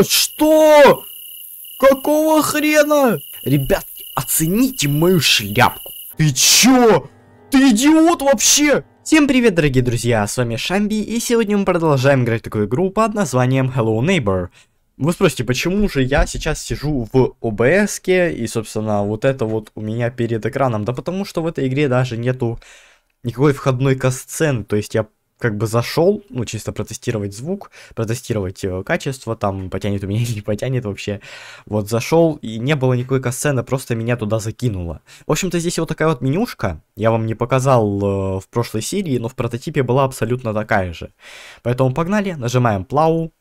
Что? Какого хрена? Ребятки, оцените мою шляпку. Ты чё? Ты идиот вообще? Всем привет, дорогие друзья, с вами Шамби, и сегодня мы продолжаем играть такую игру под названием Hello Neighbor. Вы спросите, почему же я сейчас сижу в обс и, собственно, вот это вот у меня перед экраном? Да потому что в этой игре даже нету никакой входной касцены, то есть я как бы зашел, ну, чисто протестировать звук, протестировать э, качество, там, потянет у меня или не потянет вообще. Вот, зашел, и не было никакой касцены, просто меня туда закинуло. В общем-то, здесь вот такая вот менюшка, я вам не показал э, в прошлой серии, но в прототипе была абсолютно такая же. Поэтому погнали, нажимаем плау,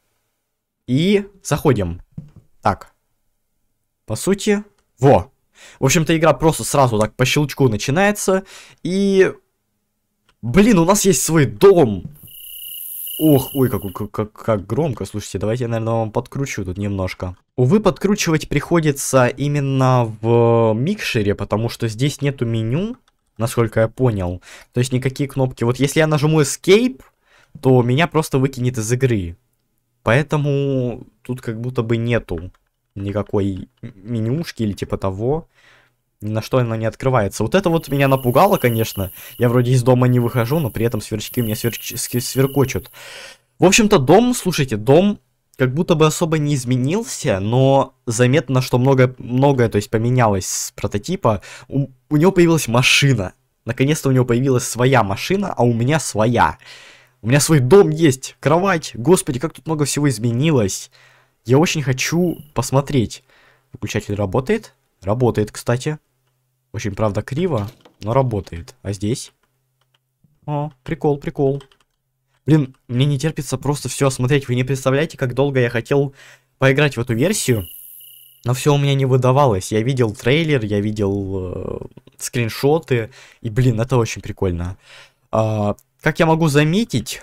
и заходим. Так, по сути, во. В общем-то, игра просто сразу так по щелчку начинается, и Блин, у нас есть свой дом. Ох, ой, как, как, как, громко. Слушайте, давайте я, наверное, вам подкручу тут немножко. Увы, подкручивать приходится именно в микшере, потому что здесь нету меню, насколько я понял. То есть никакие кнопки. Вот если я нажму Escape, то меня просто выкинет из игры. Поэтому тут как будто бы нету никакой менюшки или типа того ни на что она не открывается. Вот это вот меня напугало, конечно. Я вроде из дома не выхожу, но при этом сверчки у меня сверч... сверкочут. В общем-то, дом, слушайте, дом как будто бы особо не изменился, но заметно, что много, многое, то есть, поменялось с прототипа. У, у него появилась машина. Наконец-то у него появилась своя машина, а у меня своя. У меня свой дом есть, кровать. Господи, как тут много всего изменилось. Я очень хочу посмотреть. Выключатель работает? Работает, кстати. Очень, правда, криво, но работает. А здесь? О, прикол, прикол. Блин, мне не терпится просто все осмотреть. Вы не представляете, как долго я хотел поиграть в эту версию. Но все у меня не выдавалось. Я видел трейлер, я видел э, скриншоты. И, блин, это очень прикольно. А, как я могу заметить...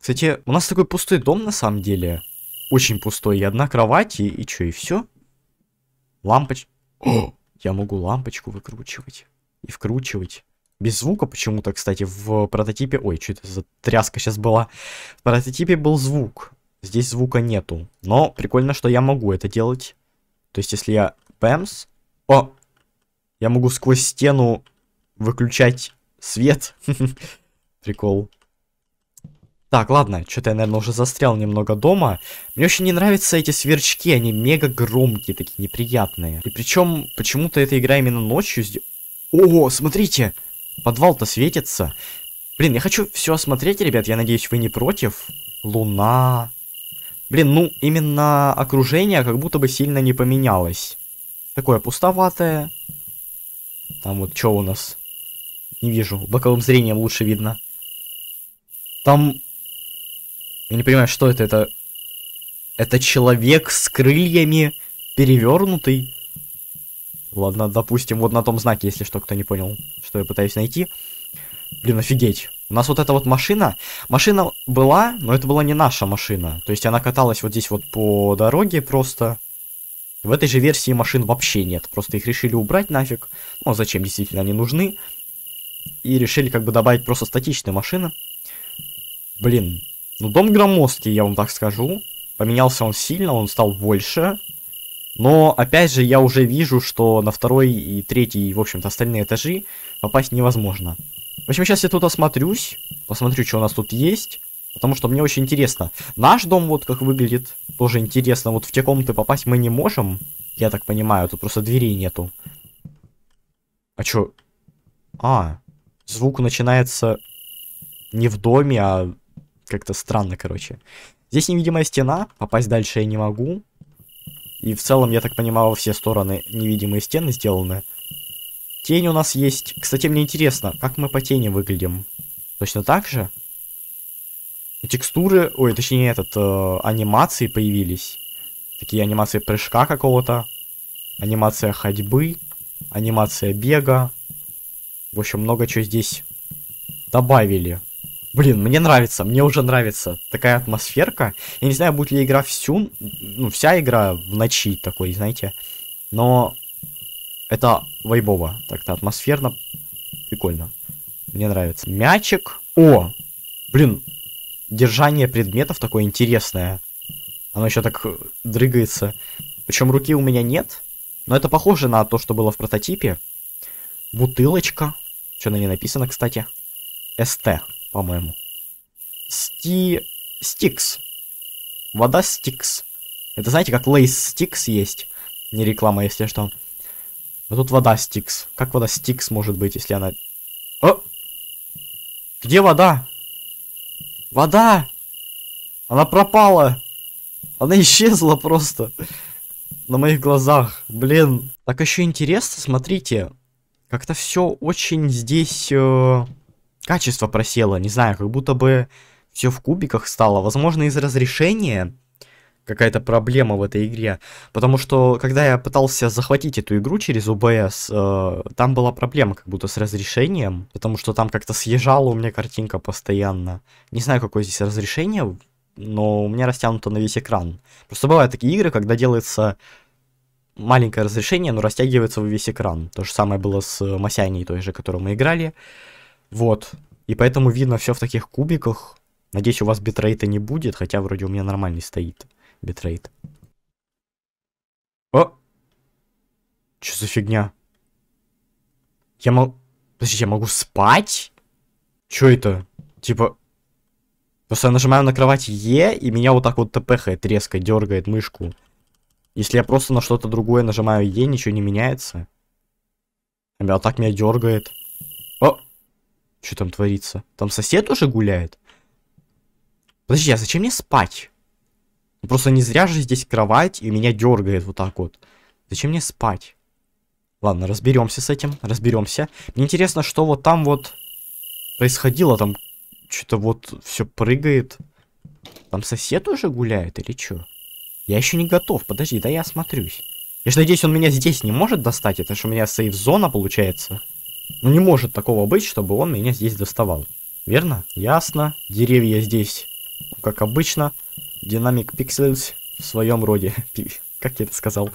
Кстати, у нас такой пустой дом на самом деле. Очень пустой. И одна кровать, и, и что, и все? Лампочка. Я могу лампочку выкручивать и вкручивать. Без звука почему-то, кстати, в прототипе... Ой, что это за тряска сейчас была? В прототипе был звук. Здесь звука нету. Но прикольно, что я могу это делать. То есть, если я... Пэмс... О! Я могу сквозь стену выключать свет. Прикол. Так, ладно, что-то я, наверное, уже застрял немного дома. Мне очень не нравятся эти сверчки, они мега громкие, такие неприятные. И причем, почему-то эта игра именно ночью сдел... О, смотрите! Подвал-то светится. Блин, я хочу все осмотреть, ребят, я надеюсь, вы не против. Луна. Блин, ну, именно окружение как будто бы сильно не поменялось. Такое пустоватое. Там вот что у нас? Не вижу, боковым зрением лучше видно. Там я не понимаю, что это? Это, это человек с крыльями, перевернутый. Ладно, допустим, вот на том знаке, если что, кто не понял, что я пытаюсь найти. Блин, офигеть. У нас вот эта вот машина. Машина была, но это была не наша машина. То есть она каталась вот здесь вот по дороге просто. В этой же версии машин вообще нет. Просто их решили убрать нафиг. Ну, а зачем действительно они нужны. И решили как бы добавить просто статичные машины. Блин, ну, дом громоздкий, я вам так скажу. Поменялся он сильно, он стал больше. Но, опять же, я уже вижу, что на второй и третий, и, в общем-то, остальные этажи попасть невозможно. В общем, сейчас я тут осмотрюсь, посмотрю, что у нас тут есть. Потому что мне очень интересно. Наш дом вот как выглядит, тоже интересно. Вот в те комнаты попасть мы не можем, я так понимаю, тут просто дверей нету. А чё? А, звук начинается не в доме, а как-то странно, короче. Здесь невидимая стена, попасть дальше я не могу. И в целом, я так понимаю, во все стороны невидимые стены сделаны. Тень у нас есть. Кстати, мне интересно, как мы по тени выглядим. Точно так же? Текстуры, ой, точнее, этот, э, анимации появились. Такие анимации прыжка какого-то. Анимация ходьбы. Анимация бега. В общем, много чего здесь добавили. Блин, мне нравится, мне уже нравится такая атмосферка. Я не знаю, будет ли игра всю, ну, вся игра в ночи такой, знаете. Но это вайбово, так-то атмосферно, прикольно. Мне нравится. Мячик. О, блин, держание предметов такое интересное. Оно еще так дрыгается. Причем руки у меня нет. Но это похоже на то, что было в прототипе. Бутылочка. Что на ней написано, кстати? СТ, по-моему. Сти... Стикс. Вода Стикс. Это знаете, как Lay's Stix есть? Не реклама, если что. А тут вода Стикс. Как вода Стикс может быть, если она... О! Где вода? Вода! Она пропала! Она исчезла просто. На моих глазах. Блин. Так еще интересно, смотрите. Как-то все очень здесь... Э, качество просело. Не знаю, как будто бы все в кубиках стало. Возможно, из разрешения какая-то проблема в этой игре. Потому что, когда я пытался захватить эту игру через ОБС, э, там была проблема как будто с разрешением, потому что там как-то съезжала у меня картинка постоянно. Не знаю, какое здесь разрешение, но у меня растянуто на весь экран. Просто бывают такие игры, когда делается маленькое разрешение, но растягивается в весь экран. То же самое было с Масяней той же, которую мы играли. Вот. И поэтому видно все в таких кубиках. Надеюсь, у вас битрейта не будет, хотя вроде у меня нормальный стоит битрейт. О! Что за фигня? Я могу... Подождите, я могу спать? Что это? Типа... Просто я нажимаю на кровать E, и меня вот так вот тпхает резко, дергает мышку. Если я просто на что-то другое нажимаю E, ничего не меняется. А так меня дергает. О! Что там творится? Там сосед уже гуляет? Подожди, а зачем мне спать? Просто не зря же здесь кровать, и меня дергает вот так вот. Зачем мне спать? Ладно, разберемся с этим, разберемся. Мне интересно, что вот там вот происходило, там что-то вот все прыгает. Там сосед уже гуляет или что? Я еще не готов, подожди, да я осмотрюсь. Я же надеюсь, он меня здесь не может достать, это же у меня сейф-зона получается. Ну не может такого быть, чтобы он меня здесь доставал. Верно? Ясно. Деревья здесь, как обычно. Динамик Pixels в своем роде. Как я это сказал?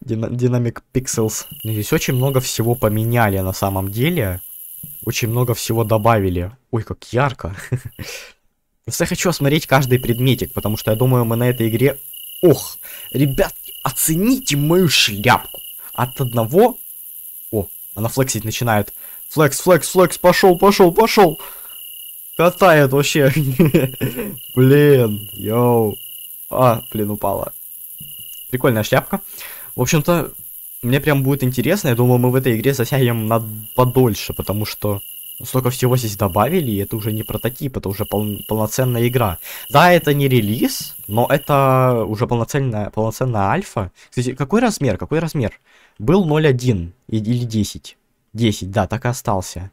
Динамик Pixels. Здесь очень много всего поменяли на самом деле. Очень много всего добавили. Ой, как ярко. Я хочу осмотреть каждый предметик, потому что я думаю, мы на этой игре... Ох, ребятки, оцените мою шляпку. От одного она флексить начинает. Флекс, флекс, флекс, пошел, пошел, пошел катает вообще. Блин, йоу. А, блин, упала. Прикольная шляпка. В общем-то, мне прям будет интересно. Я думаю, мы в этой игре засядем на подольше, потому что столько всего здесь добавили, и это уже не прототип, это уже пол полноценная игра. Да, это не релиз, но это уже полноценная, полноценная альфа. Кстати, какой размер? Какой размер? Был 0.1 или 10? 10, да, так и остался.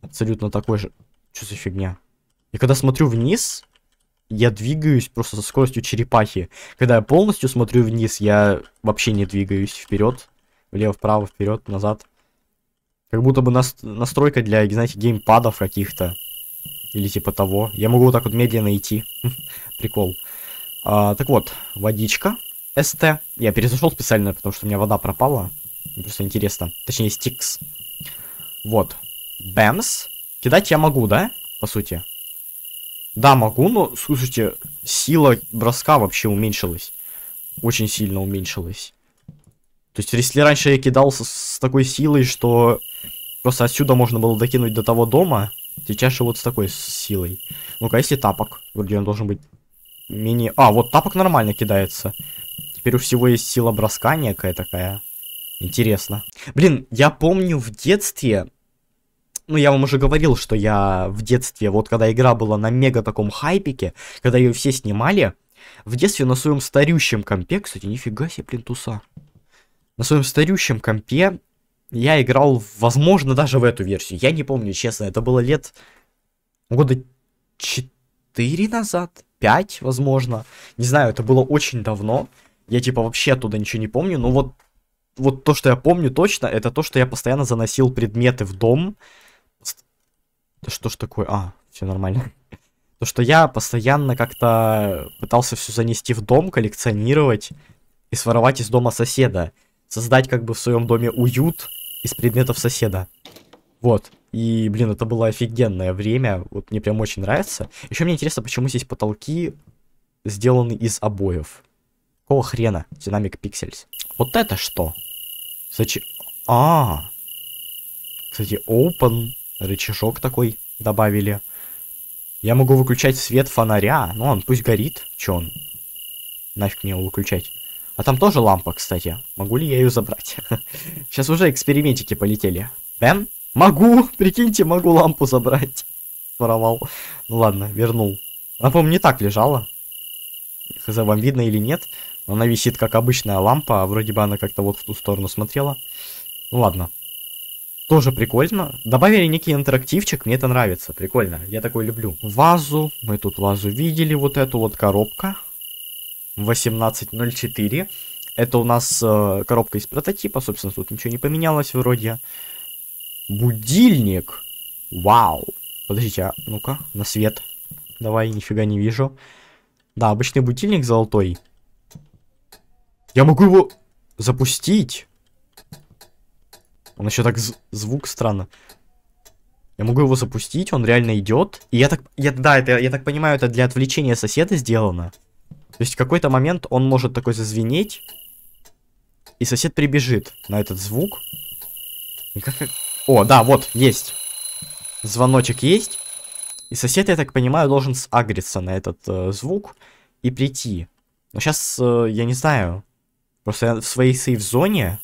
Абсолютно такой же. Что за фигня? И когда смотрю вниз, я двигаюсь просто со скоростью черепахи. Когда я полностью смотрю вниз, я вообще не двигаюсь вперед, влево, вправо, вперед, назад. Как будто бы нас настройка для, знаете, геймпадов каких-то. Или типа того. Я могу вот так вот медленно идти. Прикол. А, так вот, водичка. СТ. Я перезашел специально, потому что у меня вода пропала. просто интересно. Точнее, стикс. Вот. Бэмс. Кидать я могу, да? По сути. Да, могу, но, слушайте, сила броска вообще уменьшилась. Очень сильно уменьшилась. То есть, если раньше я кидал с, такой силой, что просто отсюда можно было докинуть до того дома, сейчас же вот с такой силой. Ну-ка, если тапок, вроде он должен быть менее... А, вот тапок нормально кидается. Теперь у всего есть сила броска некая такая. Интересно. Блин, я помню в детстве ну, я вам уже говорил, что я в детстве, вот когда игра была на мега таком хайпике, когда ее все снимали, в детстве на своем старющем компе, кстати, нифига себе плинтуса, на своем старющем компе я играл, возможно, даже в эту версию. Я не помню, честно, это было лет года 4 назад, 5, возможно. Не знаю, это было очень давно. Я типа вообще оттуда ничего не помню, но вот вот то, что я помню точно, это то, что я постоянно заносил предметы в дом, что ж такое? А, все нормально. То, что я постоянно как-то пытался все занести в дом, коллекционировать и своровать из дома соседа. Создать как бы в своем доме уют из предметов соседа. Вот. И, блин, это было офигенное время. Вот мне прям очень нравится. Еще мне интересно, почему здесь потолки сделаны из обоев. Какого хрена? Динамик Pixels. Вот это что? Кстати, а, кстати, open рычажок такой добавили. Я могу выключать свет фонаря. Ну, он пусть горит. Че он? Нафиг мне его выключать. А там тоже лампа, кстати. Могу ли я ее забрать? Сейчас уже экспериментики полетели. Бен? Могу! Прикиньте, могу лампу забрать. Воровал. Ну ладно, вернул. Она, по-моему, не так лежала. Хз, вам видно или нет. Она висит как обычная лампа, а вроде бы она как-то вот в ту сторону смотрела. Ну ладно. Тоже прикольно. Добавили некий интерактивчик, мне это нравится. Прикольно, я такой люблю. Вазу, мы тут вазу видели, вот эту вот коробка. 1804. Это у нас э, коробка из прототипа, собственно, тут ничего не поменялось вроде. Будильник. Вау. Подождите, а ну-ка, на свет. Давай, нифига не вижу. Да, обычный будильник золотой. Я могу его запустить. Он еще так звук странно. Я могу его запустить, он реально идет. И я так, я, да, это, я так понимаю, это для отвлечения соседа сделано. То есть в какой-то момент он может такой зазвенеть, и сосед прибежит на этот звук. И как... О, да, вот, есть. Звоночек есть. И сосед, я так понимаю, должен сагриться на этот э, звук и прийти. Но сейчас, э, я не знаю. Просто я в своей сейф-зоне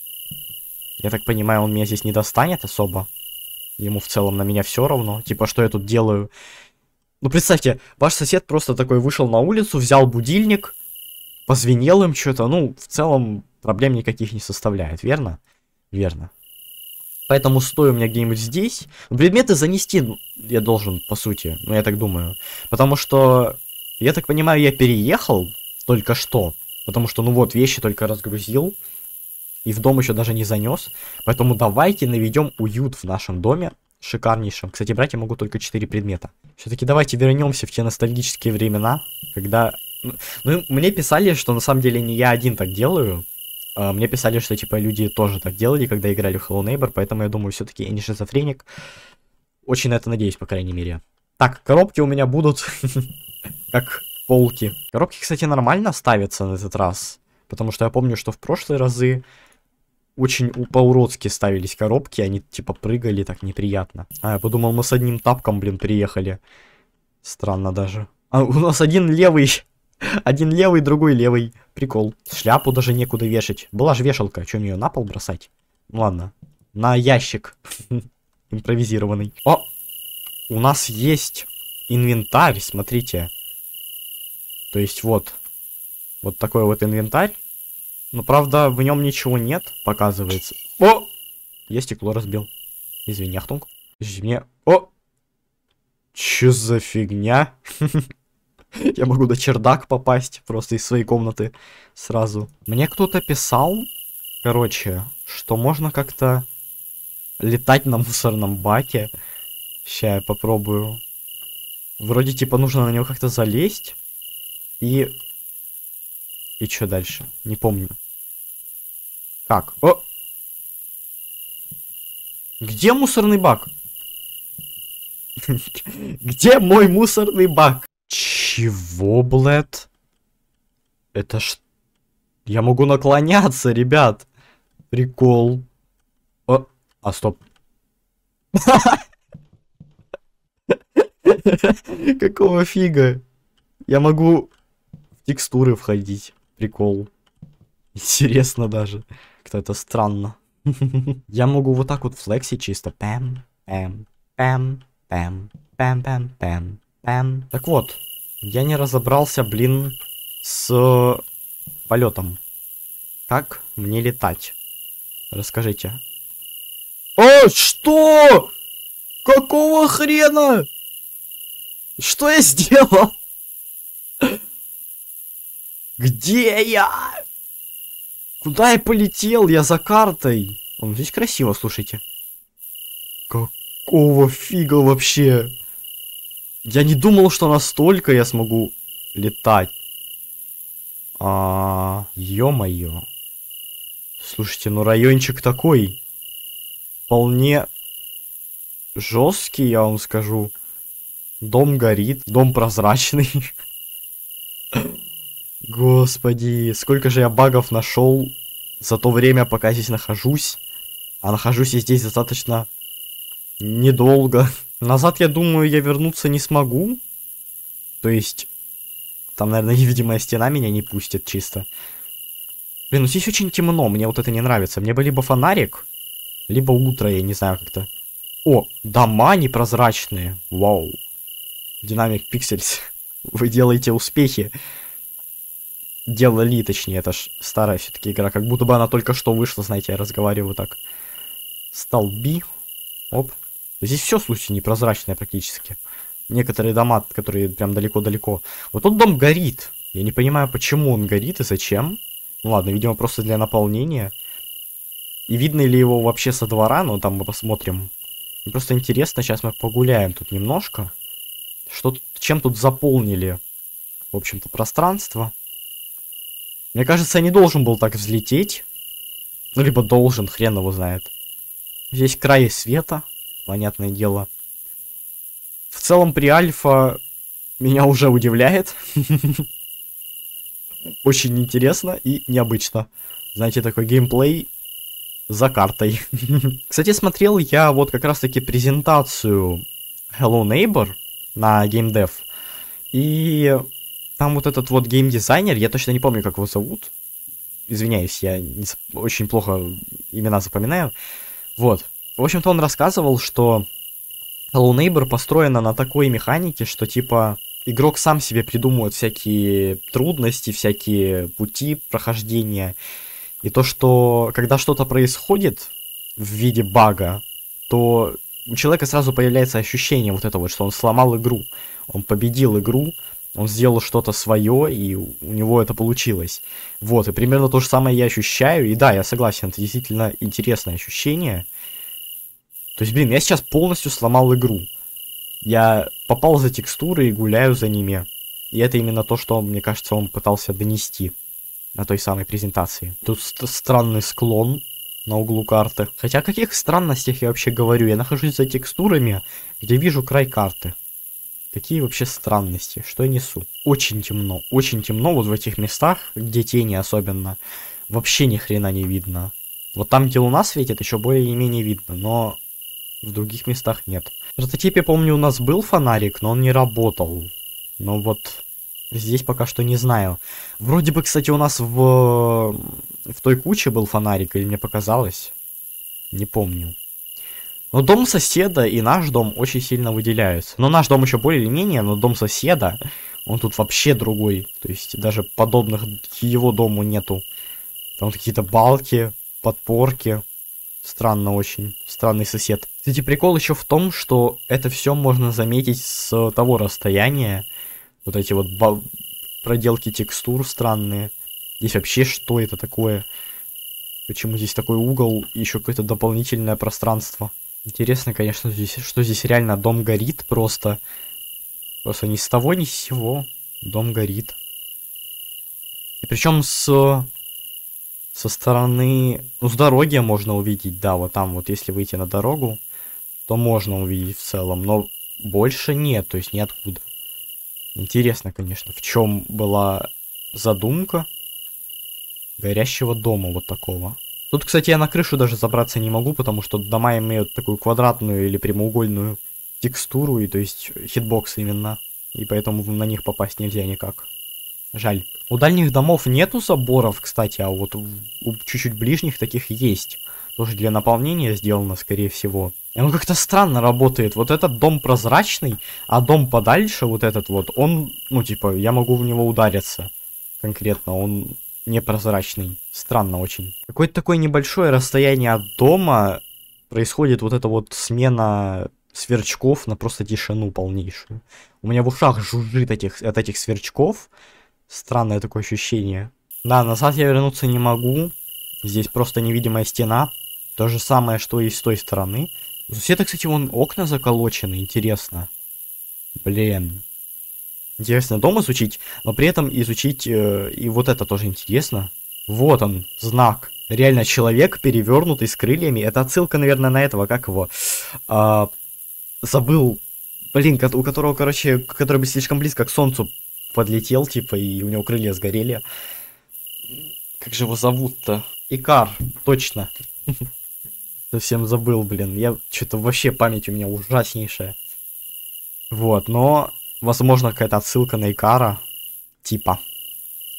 я так понимаю, он меня здесь не достанет особо. Ему в целом на меня все равно. Типа, что я тут делаю? Ну, представьте, ваш сосед просто такой вышел на улицу, взял будильник, позвенел им что-то. Ну, в целом, проблем никаких не составляет, верно? Верно. Поэтому стою у меня где-нибудь здесь. Предметы занести ну, я должен, по сути. Ну, я так думаю. Потому что, я так понимаю, я переехал только что. Потому что, ну вот, вещи только разгрузил и в дом еще даже не занес. Поэтому давайте наведем уют в нашем доме. Шикарнейшем. Кстати, брать я могу только 4 предмета. Все-таки давайте вернемся в те ностальгические времена, когда... Ну, ну, мне писали, что на самом деле не я один так делаю. А, мне писали, что типа люди тоже так делали, когда играли в Hello Neighbor, поэтому я думаю, все-таки я не шизофреник. Очень на это надеюсь, по крайней мере. Так, коробки у меня будут как полки. Коробки, кстати, нормально ставятся на этот раз. Потому что я помню, что в прошлые разы очень по-уродски ставились коробки, они типа прыгали так неприятно. А, я подумал, мы с одним тапком, блин, приехали. Странно даже. А у нас один левый, один левый, другой левый. Прикол. Шляпу даже некуда вешать. Была же вешалка, мне ее на пол бросать? Ну ладно, на ящик импровизированный. О, у нас есть инвентарь, смотрите. То есть вот, вот такой вот инвентарь. Но правда, в нем ничего нет, показывается. О! Я стекло разбил. Извини, Ахтунг. мне... О! Чё за фигня? Я могу до чердак попасть просто из своей комнаты сразу. Мне кто-то писал, короче, что можно как-то летать на мусорном баке. Сейчас я попробую. Вроде типа нужно на него как-то залезть. И... И что дальше? Не помню. Как? О! Где мусорный бак? Где мой мусорный бак? Чего, блэд? Это ж... Я могу наклоняться, ребят. Прикол. О, а стоп. Какого фига? Я могу текстуры входить. Прикол. Интересно даже. Как-то это странно. Я могу вот так вот флексить чисто. Пэм, пэм, пэм, пэм, пэм, пэм, пэм, пэм. Так вот, я не разобрался, блин, с полетом. Как мне летать? Расскажите. О, что? Какого хрена? Что я сделал? Где я? Куда я полетел? Я за картой. Он здесь красиво, слушайте. Какого фига вообще? Я не думал, что настолько я смогу летать. А, ё-моё. Слушайте, ну райончик такой. Вполне жесткий, я вам скажу. Дом горит, дом прозрачный. Господи, сколько же я багов нашел за то время, пока здесь нахожусь. А нахожусь я здесь достаточно недолго. Назад, я думаю, я вернуться не смогу. То есть, там, наверное, невидимая стена меня не пустит чисто. Блин, ну здесь очень темно, мне вот это не нравится. Мне бы либо фонарик, либо утро, я не знаю как-то. О, дома непрозрачные. Вау. Динамик Пиксельс. Вы делаете успехи. Делали, точнее, это ж старая все-таки игра. Как будто бы она только что вышла, знаете, я разговариваю так. Столби. Оп. Здесь все, слушайте, непрозрачное практически. Некоторые дома, которые прям далеко-далеко. Вот тот дом горит. Я не понимаю, почему он горит и зачем. Ну ладно, видимо, просто для наполнения. И видно ли его вообще со двора, но там мы посмотрим. Мне просто интересно, сейчас мы погуляем тут немножко. Что чем тут заполнили, в общем-то, пространство. Мне кажется, я не должен был так взлететь. Ну, либо должен, хрен его знает. Здесь край света, понятное дело. В целом, при альфа меня уже удивляет. Очень интересно и необычно. Знаете, такой геймплей за картой. Кстати, смотрел я вот как раз-таки презентацию Hello Neighbor на GameDev. И там вот этот вот геймдизайнер, я точно не помню, как его зовут. Извиняюсь, я не, очень плохо имена запоминаю. Вот. В общем-то, он рассказывал, что Hello Neighbor построена на такой механике, что типа игрок сам себе придумывает всякие трудности, всякие пути прохождения. И то, что когда что-то происходит в виде бага, то у человека сразу появляется ощущение вот этого, что он сломал игру. Он победил игру, он сделал что-то свое, и у него это получилось. Вот, и примерно то же самое я ощущаю. И да, я согласен, это действительно интересное ощущение. То есть, блин, я сейчас полностью сломал игру. Я попал за текстуры и гуляю за ними. И это именно то, что, мне кажется, он пытался донести на той самой презентации. Тут странный склон на углу карты. Хотя о каких странностях я вообще говорю? Я нахожусь за текстурами, где вижу край карты. Какие вообще странности? Что я несу? Очень темно. Очень темно вот в этих местах, где тени особенно. Вообще ни хрена не видно. Вот там, где луна светит, еще более-менее видно, но в других местах нет. В прототипе, помню, у нас был фонарик, но он не работал. Но вот здесь пока что не знаю. Вроде бы, кстати, у нас в, в той куче был фонарик, или мне показалось? Не помню. Но дом соседа и наш дом очень сильно выделяются. Но наш дом еще более-менее, но дом соседа, он тут вообще другой. То есть даже подобных его дому нету. Там какие-то балки, подпорки. Странно очень. Странный сосед. Кстати, прикол еще в том, что это все можно заметить с того расстояния. Вот эти вот проделки текстур странные. Здесь вообще что это такое? Почему здесь такой угол и еще какое-то дополнительное пространство? Интересно, конечно, здесь, что здесь реально дом горит просто. Просто ни с того, ни с сего. Дом горит. И причем с... Со стороны... Ну, с дороги можно увидеть, да, вот там вот, если выйти на дорогу, то можно увидеть в целом, но больше нет, то есть ниоткуда. Интересно, конечно, в чем была задумка горящего дома вот такого. Тут, кстати, я на крышу даже забраться не могу, потому что дома имеют такую квадратную или прямоугольную текстуру, и то есть хитбокс именно. И поэтому на них попасть нельзя никак. Жаль. У дальних домов нету заборов, кстати, а вот у чуть-чуть ближних таких есть. Тоже для наполнения сделано, скорее всего. И он как-то странно работает. Вот этот дом прозрачный, а дом подальше, вот этот вот, он, ну, типа, я могу в него удариться. Конкретно, он непрозрачный. Странно очень. Какое-то такое небольшое расстояние от дома происходит вот эта вот смена сверчков на просто тишину полнейшую. У меня в ушах жужжит этих, от этих сверчков. Странное такое ощущение. Да, назад я вернуться не могу. Здесь просто невидимая стена. То же самое, что и с той стороны. У соседа, кстати, вон окна заколочены, интересно. Блин. Интересно дом изучить, но при этом изучить э, и вот это тоже интересно. Вот он, знак. Реально человек, перевернутый с крыльями. Это отсылка, наверное, на этого, как его. А, забыл. Блин, у которого, короче, который бы слишком близко к солнцу подлетел, типа, и у него крылья сгорели. Как же его зовут-то? Икар, точно. Совсем забыл, блин. Я что-то вообще память у меня ужаснейшая. Вот, но, возможно, какая-то отсылка на Икара. Типа.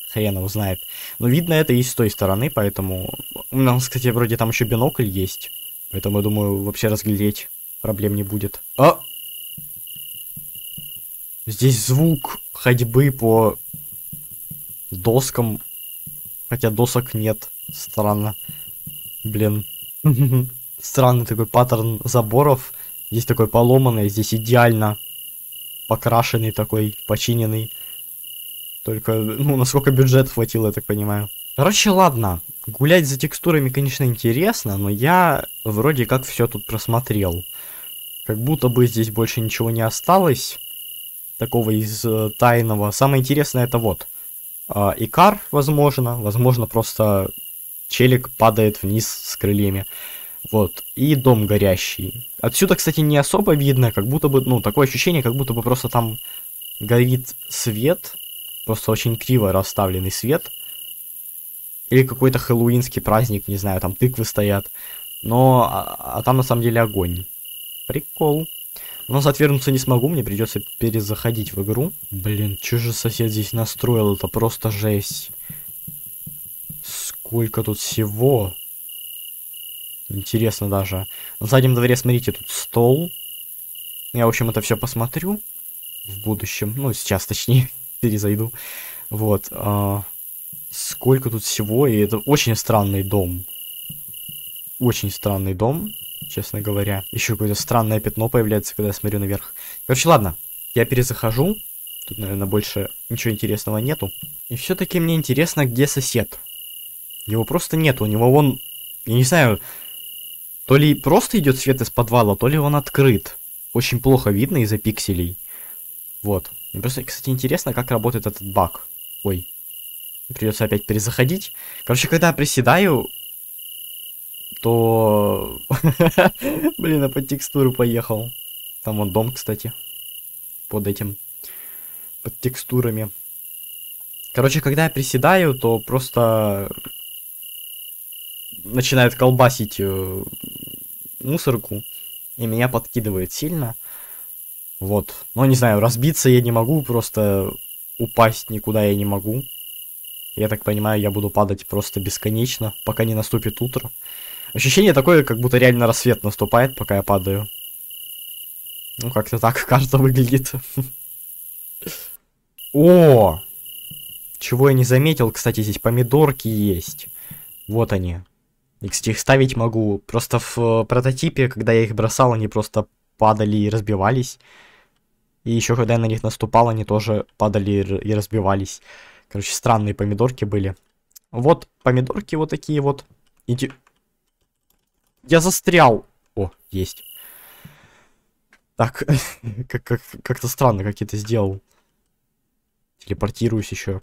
Хрена узнает. Но видно это и с той стороны, поэтому... У нас, кстати, вроде там еще бинокль есть. Поэтому, я думаю, вообще разглядеть проблем не будет. А! Здесь звук ходьбы по доскам. Хотя досок нет. Странно. Блин. Странный такой паттерн заборов. Здесь такой поломанный, здесь идеально покрашенный такой, починенный. Только, ну, насколько бюджет хватило, я так понимаю. Короче, ладно. Гулять за текстурами, конечно, интересно, но я вроде как все тут просмотрел. Как будто бы здесь больше ничего не осталось. Такого из э, тайного. Самое интересное это вот. Э, Икар, возможно. Возможно, просто челик падает вниз с крыльями. Вот. И дом горящий. Отсюда, кстати, не особо видно, как будто бы, ну, такое ощущение, как будто бы просто там горит свет. Просто очень криво расставленный свет. Или какой-то хэллоуинский праздник, не знаю, там тыквы стоят. Но, а, а там на самом деле огонь. Прикол. Но отвергнуться не смогу, мне придется перезаходить в игру. Блин, что же сосед здесь настроил? Это просто жесть. Сколько тут всего. Интересно даже. На заднем дворе, смотрите, тут стол. Я, в общем, это все посмотрю в будущем. Ну, сейчас, точнее, перезайду. Вот. А, сколько тут всего, и это очень странный дом. Очень странный дом, честно говоря. Еще какое-то странное пятно появляется, когда я смотрю наверх. Короче, ладно, я перезахожу. Тут, наверное, больше ничего интересного нету. И все-таки мне интересно, где сосед. Его просто нет, у него вон, я не знаю, то ли просто идет свет из подвала, то ли он открыт. Очень плохо видно из-за пикселей. Вот. Мне просто, кстати, интересно, как работает этот баг. Ой, Придется опять перезаходить. Короче, когда я приседаю, то... Блин, я под текстуру поехал. Там вон дом, кстати. Под этим. Под текстурами. Короче, когда я приседаю, то просто начинает колбасить э, мусорку, и меня подкидывает сильно. Вот. Но не знаю, разбиться я не могу, просто упасть никуда я не могу. Я так понимаю, я буду падать просто бесконечно, пока не наступит утро. Ощущение такое, как будто реально рассвет наступает, пока я падаю. Ну, как-то так карта выглядит. О! Чего я не заметил, кстати, здесь помидорки есть. Вот они. Кстати, их ставить могу. Просто в э, прототипе, когда я их бросал, они просто падали и разбивались. И еще когда я на них наступал, они тоже падали и разбивались. Короче, странные помидорки были. Вот помидорки вот такие вот. Иди... Я застрял. О, есть. Так, как-то как, как странно, как я это сделал. Телепортируюсь еще.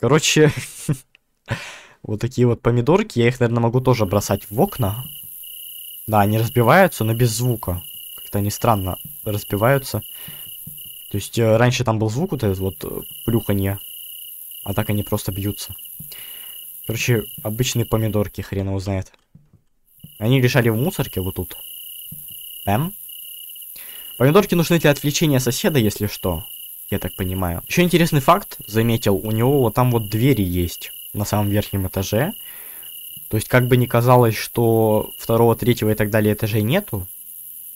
Короче, вот такие вот помидорки. Я их, наверное, могу тоже бросать в окна. Да, они разбиваются, но без звука. Как-то они странно разбиваются. То есть э, раньше там был звук вот этот вот э, плюханье, а так они просто бьются. Короче, обычные помидорки, хрен его знает. Они лежали в мусорке вот тут. Эм? Помидорки нужны для отвлечения соседа, если что. Я так понимаю. Еще интересный факт, заметил, у него вот там вот двери есть на самом верхнем этаже. То есть, как бы ни казалось, что второго, третьего и так далее этажей нету,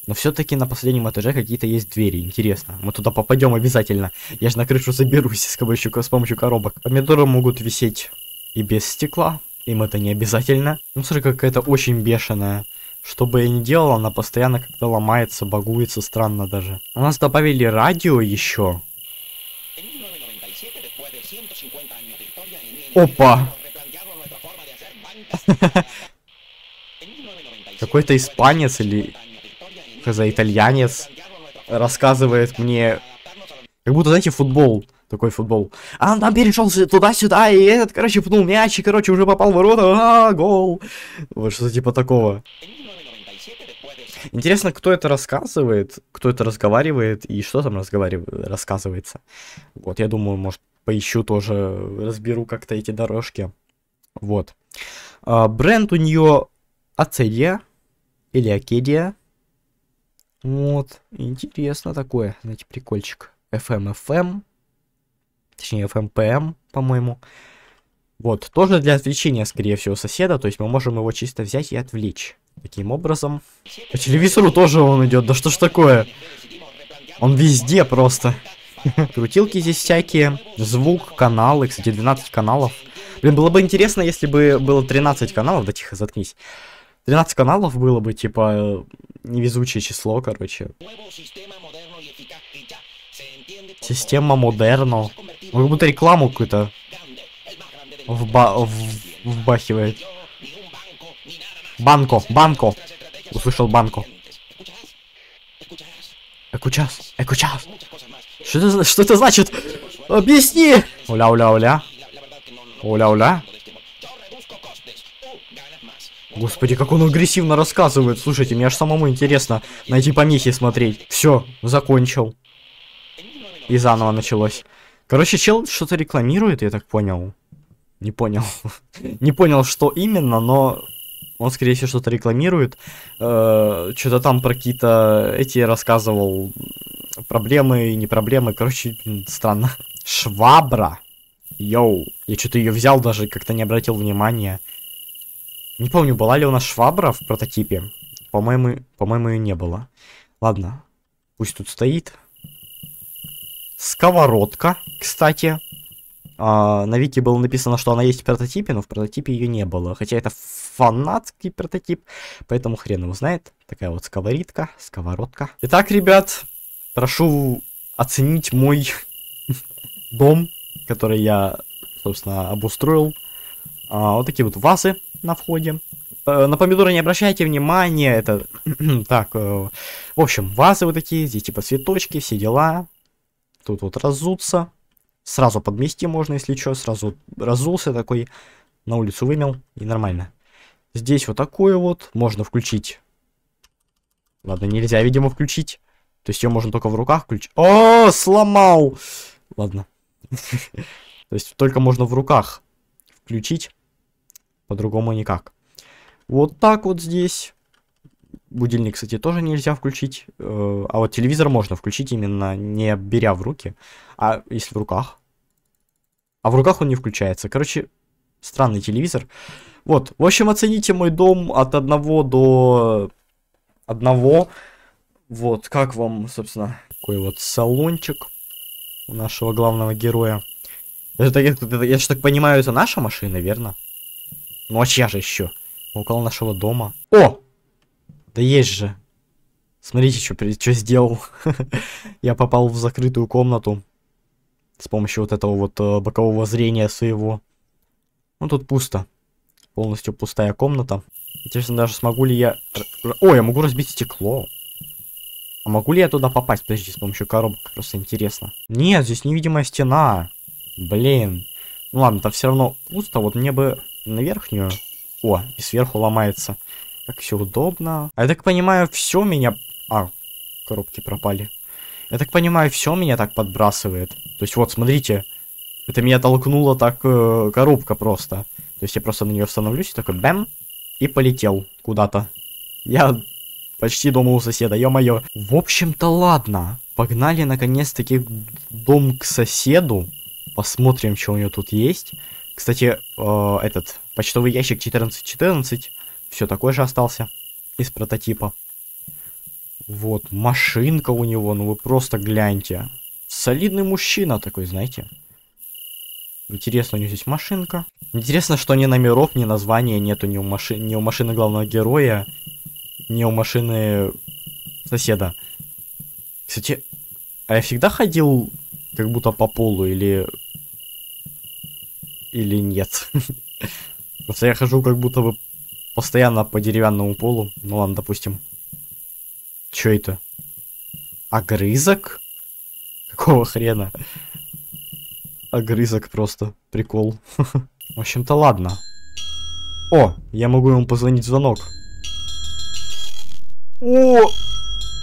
но все-таки на последнем этаже какие-то есть двери. Интересно. Мы туда попадем обязательно. Я же на крышу заберусь с помощью, с помощью коробок. Помидоры могут висеть и без стекла. Им это не обязательно. Ну, смотри, какая-то очень бешеная. Что бы я ни делал, она постоянно как-то ломается, багуется, странно даже. У нас добавили радио еще. Опа! Какой-то испанец или за итальянец рассказывает мне, как будто, знаете, футбол, такой футбол. А он там перешел туда-сюда, и этот, короче, пнул мяч, и, короче, уже попал в ворота, а, гол. Вот что-то типа такого. Интересно, кто это рассказывает, кто это разговаривает и что там разговаривает, рассказывается. Вот, я думаю, может, поищу тоже, разберу как-то эти дорожки. Вот. А, бренд у нее Ацедия или Акедия. Вот, интересно такое, знаете, прикольчик. FM FM, точнее FMPM, по-моему. Вот, тоже для отвлечения, скорее всего, соседа, то есть мы можем его чисто взять и отвлечь. Таким образом. По телевизору тоже он идет, да что ж такое? Он везде просто. Крутилки здесь всякие, звук, каналы, кстати, 12 каналов. Блин, было бы интересно, если бы было 13 каналов, да тихо, заткнись. 13 каналов было бы, типа, невезучее число, короче. Система модерно. Он как будто рекламу какую-то вба в вбахивает. Банко, банко. Услышал банко. Экучас, экучас. Что это, что это значит? Объясни! Уля-уля-уля. Уля-уля. Господи, как он агрессивно рассказывает. Слушайте, мне аж самому интересно на эти помехи смотреть. Все, закончил. И заново началось. Короче, чел что-то рекламирует, я так понял. Не понял. Не понял, что именно, но он, скорее всего, что-то рекламирует. Э, что-то там про какие-то эти рассказывал. Проблемы и не проблемы. Короче, странно. Швабра. Йоу. Я что-то ее взял, даже как-то не обратил внимания. Не помню, была ли у нас швабра в прототипе. По-моему, по-моему, ее не было. Ладно. Пусть тут стоит. Сковородка, кстати. А, на Вики было написано, что она есть в прототипе, но в прототипе ее не было. Хотя это фанатский прототип, поэтому хрен его знает. Такая вот сковородка, сковородка. Итак, ребят, прошу оценить мой дом, который я, собственно, обустроил. А, вот такие вот вазы на входе. Э, на помидоры не обращайте внимания, это... так, э, в общем, вазы вот такие, здесь типа цветочки, все дела. Тут вот разуться. Сразу подмести можно, если что. Сразу разулся такой, на улицу вымел, и нормально. Здесь вот такое вот. Можно включить. Ладно, нельзя, видимо, включить. То есть ее можно только в руках включить. О, сломал! Ладно. То есть только можно в руках включить. По-другому никак. Вот так вот здесь. Будильник, кстати, тоже нельзя включить. Э, а вот телевизор можно включить именно не беря в руки, а если в руках. А в руках он не включается. Короче, странный телевизор. Вот, в общем, оцените мой дом от одного до одного. Вот, как вам, собственно, такой вот салончик у нашего главного героя. Это, это, это, я же так понимаю, это наша машина, верно? Ну а чья же еще? Около нашего дома. О! Да есть же. Смотрите, что сделал. Я попал в закрытую комнату. С помощью вот этого вот э, бокового зрения своего. Ну, тут пусто. Полностью пустая комната. Интересно, даже смогу ли я... О, я могу разбить стекло. А могу ли я туда попасть? Подожди, с помощью коробок. Просто интересно. Нет, здесь невидимая стена. Блин. Ну ладно, там все равно пусто. Вот мне бы на верхнюю. О, и сверху ломается. Как все удобно. А я так понимаю, все меня... А, коробки пропали. Я так понимаю, все меня так подбрасывает. То есть вот, смотрите. Это меня толкнула так э, коробка просто. То есть я просто на нее становлюсь и такой бэм. И полетел куда-то. Я почти дома у соседа, ё-моё. В общем-то, ладно. Погнали, наконец-таки, дом к соседу. Посмотрим, что у него тут есть. Кстати, э, этот почтовый ящик 1414 все такой же остался из прототипа. Вот, машинка у него, ну вы просто гляньте. Солидный мужчина такой, знаете. Интересно, у него здесь машинка. Интересно, что ни номеров, ни названия нету ни у, маши... ни у машины главного героя, ни у машины соседа. Кстати, а я всегда ходил как будто по полу или... Или нет? Просто я хожу как будто бы постоянно по деревянному полу. Ну ладно, допустим. Чё это? Огрызок? Какого хрена? Огрызок просто. Прикол. В общем-то, ладно. О, я могу ему позвонить в звонок. О!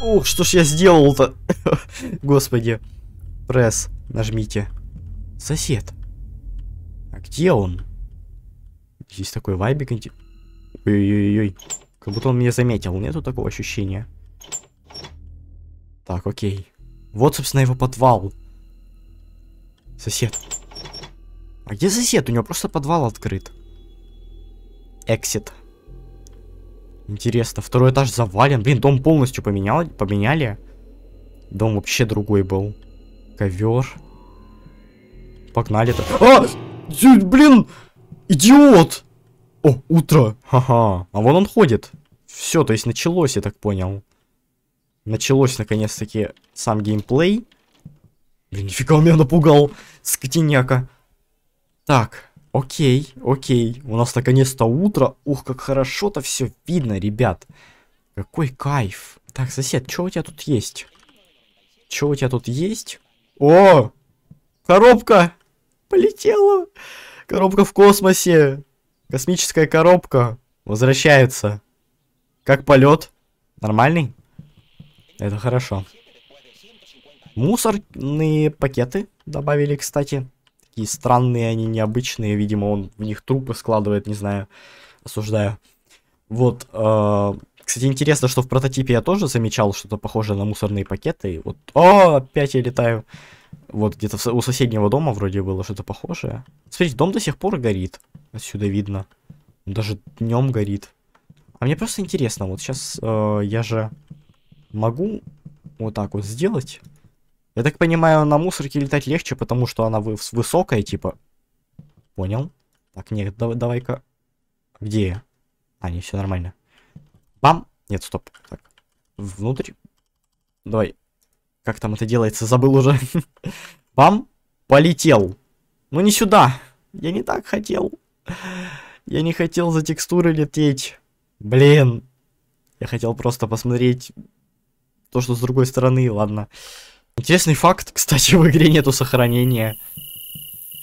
Ох, что ж я сделал-то? Господи. Пресс. Нажмите. Сосед. А где он? Здесь такой вайбик. Ой-ой-ой. Как будто он меня заметил. Нету такого ощущения. Так, окей. Вот, собственно, его подвал. Сосед. А где сосед? У него просто подвал открыт. Эксит. Интересно, второй этаж завален. Блин, дом полностью поменял, поменяли. Дом вообще другой был. Ковер. Погнали-то. А! Блин! Идиот! О, утро! Ха-ха. А вон он ходит. Все, то есть началось, я так понял. Началось, наконец-таки, сам геймплей. Блин, нифига он меня напугал, скотиняка. Так, окей, окей. У нас наконец-то утро. Ух, как хорошо-то все видно, ребят. Какой кайф. Так, сосед, что у тебя тут есть? Что у тебя тут есть? О! Коробка! Полетела! Коробка в космосе! Космическая коробка. Возвращается. Как полет? Нормальный? Это хорошо. Мусорные пакеты добавили, кстати. Такие странные они, необычные. Видимо, он в них трупы складывает, не знаю. Осуждаю. Вот. Э, кстати, интересно, что в прототипе я тоже замечал что-то похожее на мусорные пакеты. Вот. О, опять я летаю. Вот где-то у соседнего дома вроде было что-то похожее. Смотрите, дом до сих пор горит. Отсюда видно. Даже днем горит. А мне просто интересно, вот сейчас э, я же могу вот так вот сделать. Я так понимаю, на мусорке летать легче, потому что она вы высокая, типа. Понял? Так, нет, давай, давай-ка. Где я? А, не, все нормально. Бам! Нет, стоп. Так. Внутрь. Давай. Как там это делается? Забыл уже. Бам! Полетел. Ну не сюда. Я не так хотел. Я не хотел за текстуры лететь. Блин. Я хотел просто посмотреть то, что с другой стороны, ладно. Интересный факт, кстати, в игре нету сохранения.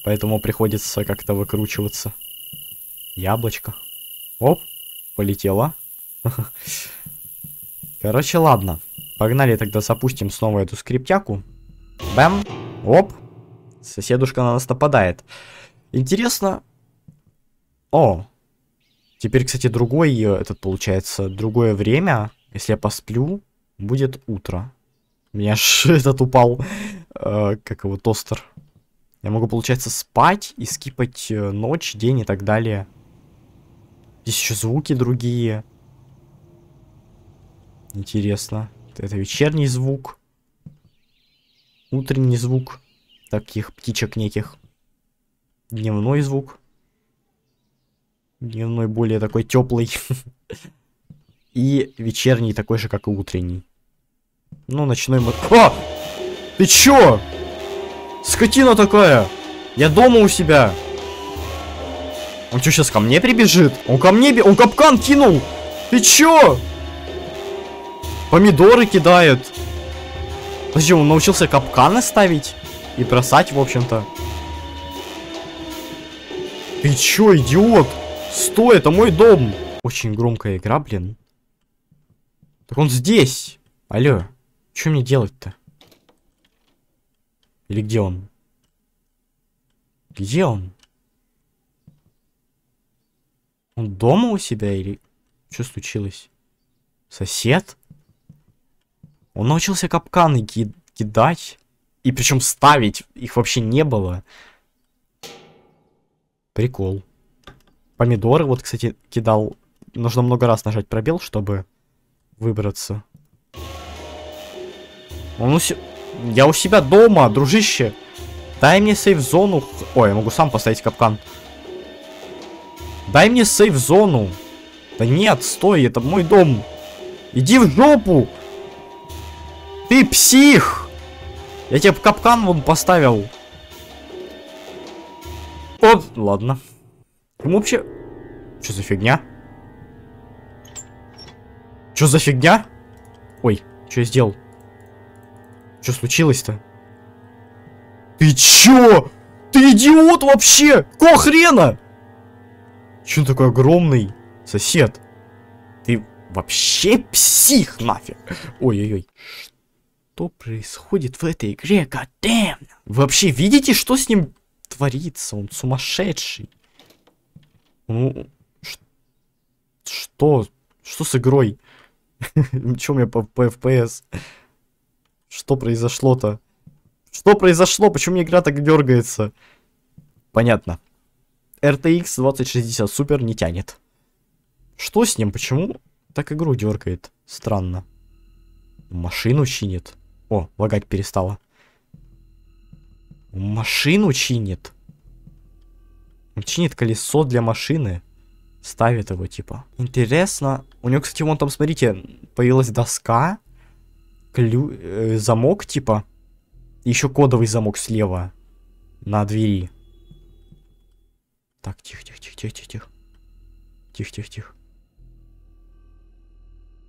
Поэтому приходится как-то выкручиваться. Яблочко. Оп, полетело. Короче, ладно. Погнали тогда запустим снова эту скриптяку. Бэм. Оп. Соседушка на нас нападает. Интересно. О. Теперь, кстати, другой, э, этот получается, другое время. Если я посплю, будет утро. Меня аж этот упал, э, как его, тостер. Я могу, получается, спать и скипать э, ночь, день и так далее. Здесь еще звуки другие. Интересно. Это вечерний звук. Утренний звук. Таких птичек неких. Дневной звук. Дневной более такой теплый. И вечерний такой же, как и утренний. Ну, ночной мы... А! Ты чё? Скотина такая! Я дома у себя! Он что, сейчас ко мне прибежит? Он ко мне... Он капкан кинул! Ты чё? Помидоры кидает. Подожди, он научился капканы ставить? И бросать, в общем-то. Ты чё, идиот? Стой, это мой дом! Очень громкая игра, блин. Так он здесь! Алло. Что мне делать-то? Или где он? Где он? Он дома у себя или... Что случилось? Сосед? Он научился капканы ки кидать. И причем ставить. Их вообще не было. Прикол. Помидоры вот, кстати, кидал. Нужно много раз нажать пробел, чтобы выбраться. Он у се... Я у себя дома, дружище. Дай мне сейф-зону. Ой, я могу сам поставить капкан. Дай мне сейф-зону. Да нет, стой, это мой дом. Иди в жопу. Ты псих. Я тебе капкан вон поставил. Вот, ладно. Ему вообще... Что за фигня? Что за фигня? Ой, что я сделал? Что случилось-то? Ты чё? Ты идиот вообще? Какого хрена? Он такой огромный? Сосед. Ты вообще псих нафиг. Ой-ой-ой. Что происходит в этой игре, goddamn? Вы вообще видите, что с ним творится? Он сумасшедший. Ну, что? Что с игрой? Че у меня по FPS? Что произошло-то? Что произошло? Почему игра так дергается? Понятно. RTX 2060 супер не тянет. Что с ним? Почему так игру дергает? Странно. Машину чинит. О, лагать перестала. Машину чинит. Чинит колесо для машины. Ставит его, типа. Интересно. У него, кстати, вон там, смотрите, появилась доска. Клю... Э, замок, типа. Еще кодовый замок слева. На двери. Так, тихо, тихо, тихо, тихо, тихо. Тихо, тихо, тихо.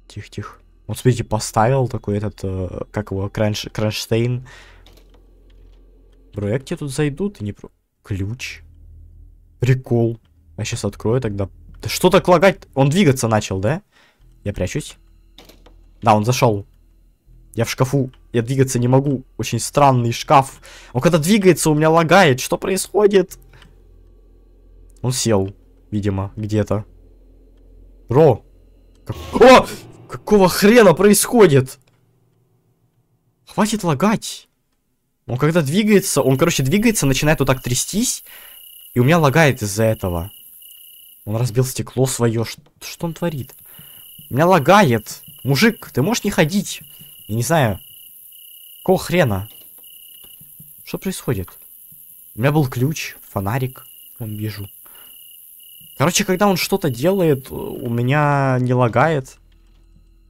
Тихо, тихо. Вот смотрите, поставил такой этот, э, как его, кранш, кронштейн. Бро, я к тут зайдут и не про... Ключ. Прикол. Я сейчас открою тогда. Да что так лагать? Он двигаться начал, да? Я прячусь. Да, он зашел. Я в шкафу. Я двигаться не могу. Очень странный шкаф. Он когда двигается, у меня лагает. Что происходит? Он сел, видимо, где-то. Ро! Как... О! Какого хрена происходит? Хватит лагать. Он когда двигается, он, короче, двигается, начинает вот так трястись. И у меня лагает из-за этого. Он разбил стекло свое. Что, что он творит? У меня лагает. Мужик, ты можешь не ходить? Я не знаю. Какого хрена? Что происходит? У меня был ключ, фонарик. Вон вижу. Короче, когда он что-то делает, у меня не лагает.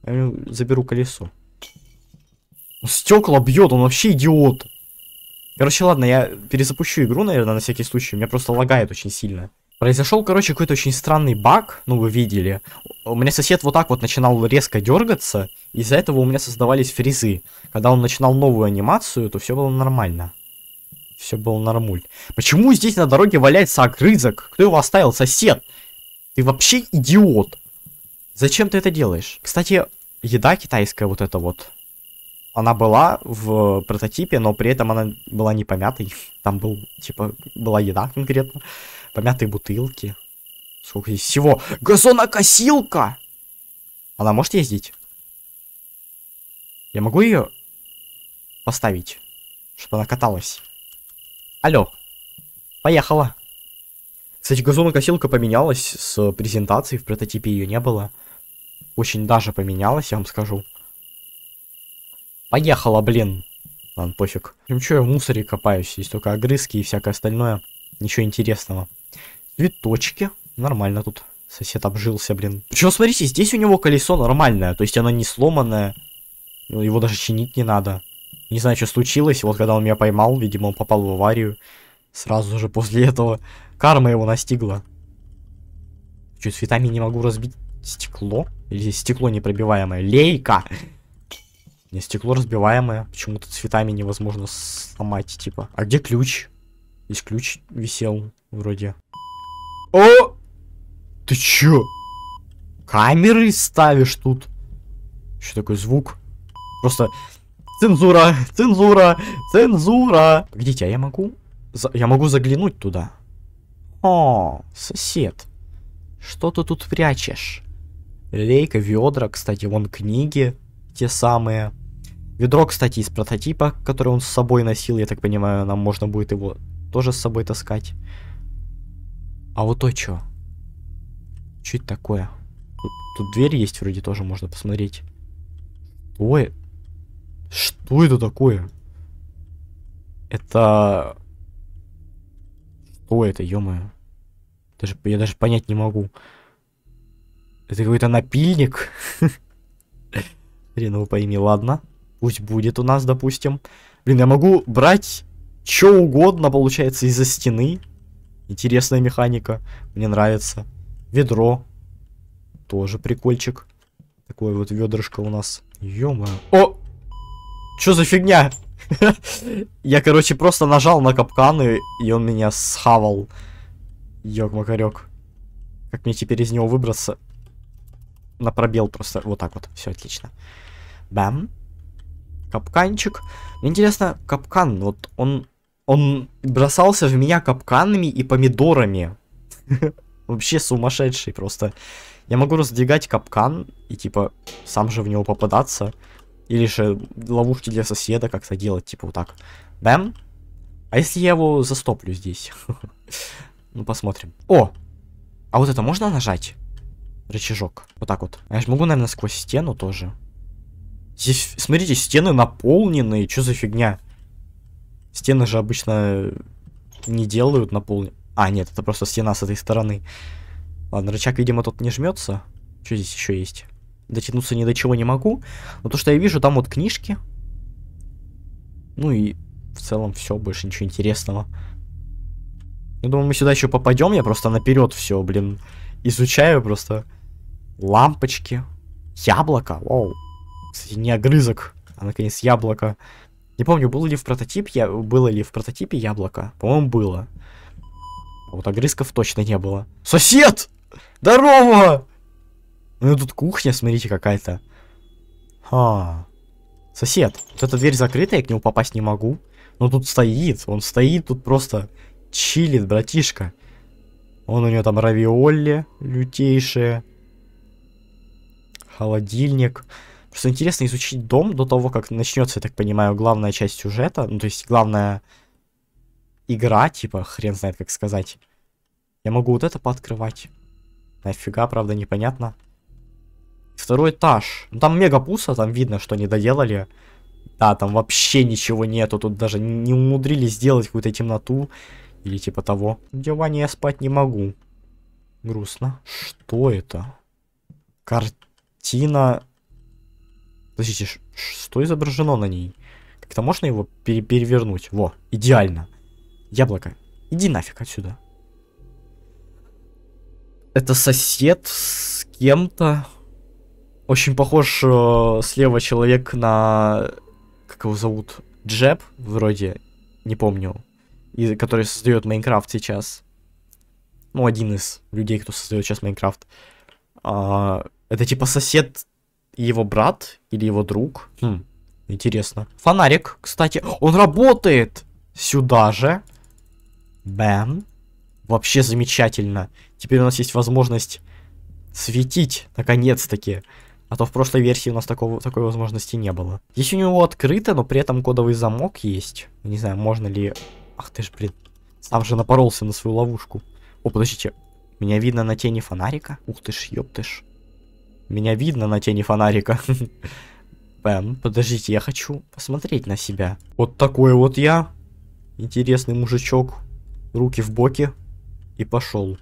Я заберу колесо. Стекла бьет, он вообще идиот. Короче, ладно, я перезапущу игру, наверное, на всякий случай. У меня просто лагает очень сильно. Произошел, короче, какой-то очень странный баг, ну вы видели. У меня сосед вот так вот начинал резко дергаться, из-за этого у меня создавались фризы. Когда он начинал новую анимацию, то все было нормально. Все было нормуль. Почему здесь на дороге валяется огрызок? Кто его оставил? Сосед! Ты вообще идиот! Зачем ты это делаешь? Кстати, еда китайская вот эта вот. Она была в прототипе, но при этом она была не помятой. Там был, типа, была еда конкретно. Помятые бутылки. Сколько здесь всего? Газонокосилка! Она может ездить? Я могу ее поставить, чтобы она каталась? Алло. Поехала. Кстати, газонокосилка поменялась с презентацией, в прототипе ее не было. Очень даже поменялась, я вам скажу. Поехала, блин. Ладно, пофиг. Ну что я в мусоре копаюсь? Здесь только огрызки и всякое остальное. Ничего интересного. Цветочки. Нормально тут. Сосед обжился, блин. Причем, смотрите, здесь у него колесо нормальное. То есть оно не сломанное. Его даже чинить не надо. Не знаю, что случилось. Вот когда он меня поймал, видимо, он попал в аварию. Сразу же после этого карма его настигла. Что, цветами не могу разбить стекло? Или здесь стекло непробиваемое? Лейка! Не, стекло разбиваемое. Почему-то цветами невозможно сломать, типа. А где ключ? Здесь ключ висел, вроде. О! Ты чё? Камеры ставишь тут? Что такой звук? Просто Цензура, цензура, цензура. Погодите, а я могу... За... Я могу заглянуть туда. О, сосед. Что ты тут прячешь? Лейка, ведра, кстати, вон книги. Те самые. Ведро, кстати, из прототипа, который он с собой носил. Я так понимаю, нам можно будет его тоже с собой таскать. А вот то что? Что это такое? Тут, тут дверь есть вроде тоже, можно посмотреть. Ой, что это такое? Это... Что это, ё Даже, я даже понять не могу. Это какой-то напильник? Хрен его пойми, ладно. Пусть будет у нас, допустим. Блин, я могу брать что угодно, получается, из-за стены. Интересная механика. Мне нравится. Ведро. Тоже прикольчик. Такое вот ведрышко у нас. ё -моё. О! Что за фигня? Я, короче, просто нажал на капканы, и он меня схавал. Ёк-макарёк. Как мне теперь из него выбраться? на пробел просто. Вот так вот. Все отлично. Бам. Капканчик. Мне интересно, капкан, вот он... Он бросался в меня капканами и помидорами. Вообще сумасшедший просто. Я могу раздвигать капкан и, типа, сам же в него попадаться. Или же ловушки для соседа как-то делать, типа, вот так. Бэм. А если я его застоплю здесь? ну, посмотрим. О! А вот это можно нажать? Рычажок. Вот так вот. А я же могу, наверное, сквозь стену тоже. Здесь, смотрите, стены наполненные. Что за фигня? Стены же обычно не делают наполненные. А, нет, это просто стена с этой стороны. Ладно, рычаг, видимо, тут не жмется. Что здесь еще есть? Дотянуться ни до чего не могу. Но то, что я вижу, там вот книжки. Ну и в целом все, больше ничего интересного. Я думаю, мы сюда еще попадем. Я просто наперед все, блин, изучаю просто. Лампочки. Яблоко. Вау. Кстати, не огрызок, а наконец яблоко. Не помню, было ли в прототип я... было ли в прототипе яблоко. По-моему, было. Вот огрызков точно не было. Сосед! Здорово! Ну тут кухня, смотрите, какая-то. А, сосед, вот эта дверь закрыта, я к нему попасть не могу. Но тут стоит, он стоит тут просто чилит, братишка. Он у него там равиолли лютейшие. Холодильник. Просто интересно изучить дом до того, как начнется, я так понимаю, главная часть сюжета. Ну, то есть главная игра, типа, хрен знает, как сказать. Я могу вот это пооткрывать. Нафига, правда, непонятно. Второй этаж. Ну, там мега пусто, там видно, что не доделали. Да, там вообще ничего нету. Тут даже не умудрились сделать какую-то темноту. Или типа того. В я спать не могу. Грустно. Что это? Картина Подождите, что изображено на ней? Как-то можно его пере перевернуть? Во, идеально. Яблоко, иди нафиг отсюда. Это сосед с кем-то. Очень похож э, слева человек на... Как его зовут? Джеб, вроде. Не помню. И, который создает Майнкрафт сейчас. Ну, один из людей, кто создает сейчас Майнкрафт. А, это типа сосед его брат или его друг. Хм, интересно. Фонарик, кстати. Он работает! Сюда же. Бэм. Вообще замечательно. Теперь у нас есть возможность светить, наконец-таки. А то в прошлой версии у нас такого, такой возможности не было. Здесь у него открыто, но при этом кодовый замок есть. Не знаю, можно ли... Ах ты ж, блин. Сам же напоролся на свою ловушку. О, подождите. Меня видно на тени фонарика? Ух ты ж, ёптыш. Меня видно на тени фонарика. Бэм, подождите, я хочу посмотреть на себя. Вот такой вот я. Интересный мужичок. Руки в боки. И пошел.